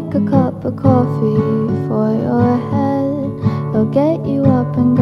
make a cup of coffee for your head. They'll get you up and